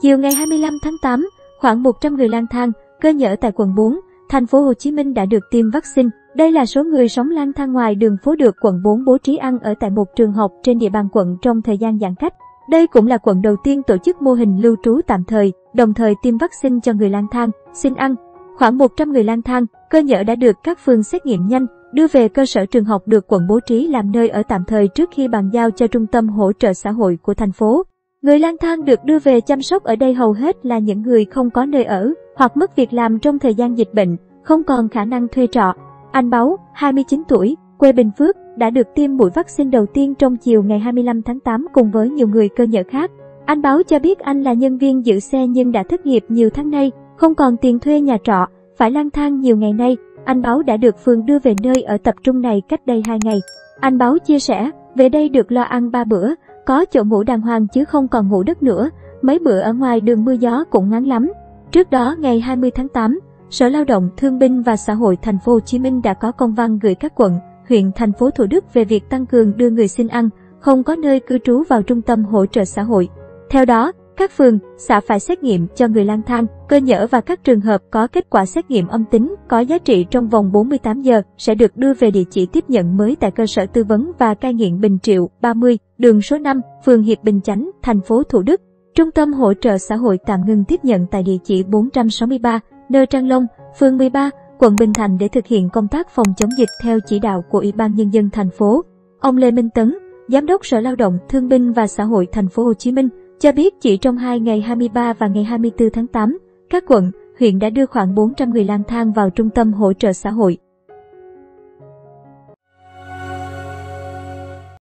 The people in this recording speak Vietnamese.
Chiều ngày 25 tháng 8, khoảng 100 người lang thang, cơ nhở tại quận 4, thành phố Hồ Chí Minh đã được tiêm vaccine. Đây là số người sống lang thang ngoài đường phố được quận 4 bố trí ăn ở tại một trường học trên địa bàn quận trong thời gian giãn cách. Đây cũng là quận đầu tiên tổ chức mô hình lưu trú tạm thời, đồng thời tiêm vaccine cho người lang thang, xin ăn. Khoảng 100 người lang thang, cơ nhở đã được các phường xét nghiệm nhanh, đưa về cơ sở trường học được quận bố trí làm nơi ở tạm thời trước khi bàn giao cho trung tâm hỗ trợ xã hội của thành phố. Người lang thang được đưa về chăm sóc ở đây hầu hết là những người không có nơi ở, hoặc mất việc làm trong thời gian dịch bệnh, không còn khả năng thuê trọ. Anh Báu, 29 tuổi, quê Bình Phước, đã được tiêm mũi vaccine đầu tiên trong chiều ngày 25 tháng 8 cùng với nhiều người cơ nhở khác. Anh Báo cho biết anh là nhân viên giữ xe nhưng đã thất nghiệp nhiều tháng nay, không còn tiền thuê nhà trọ, phải lang thang nhiều ngày nay. Anh Báo đã được phường đưa về nơi ở tập trung này cách đây 2 ngày. Anh Báo chia sẻ, về đây được lo ăn 3 bữa, có chỗ ngủ đàng hoàng chứ không còn ngủ đất nữa, mấy bữa ở ngoài đường mưa gió cũng ngắn lắm. Trước đó ngày 20 tháng 8, Sở Lao động, Thương binh và Xã hội Thành phố Hồ Chí Minh đã có công văn gửi các quận, huyện, thành phố Thủ Đức về việc tăng cường đưa người xin ăn, không có nơi cư trú vào trung tâm hỗ trợ xã hội. Theo đó, các phường, xã phải xét nghiệm cho người lang thang, cơ nhở và các trường hợp có kết quả xét nghiệm âm tính có giá trị trong vòng 48 giờ sẽ được đưa về địa chỉ tiếp nhận mới tại cơ sở tư vấn và cai nghiện Bình Triệu 30, đường số 5, phường Hiệp Bình Chánh, thành phố Thủ Đức. Trung tâm hỗ trợ xã hội tạm ngừng tiếp nhận tại địa chỉ 463, Nơ Trang Long, phường 13, quận Bình Thạnh để thực hiện công tác phòng chống dịch theo chỉ đạo của Ủy ban nhân dân thành phố. Ông Lê Minh Tấn, Giám đốc Sở Lao động, Thương binh và Xã hội thành phố Hồ Chí Minh cho biết chỉ trong hai ngày 23 và ngày 24 tháng 8, các quận, huyện đã đưa khoảng 400 người lang thang vào trung tâm hỗ trợ xã hội.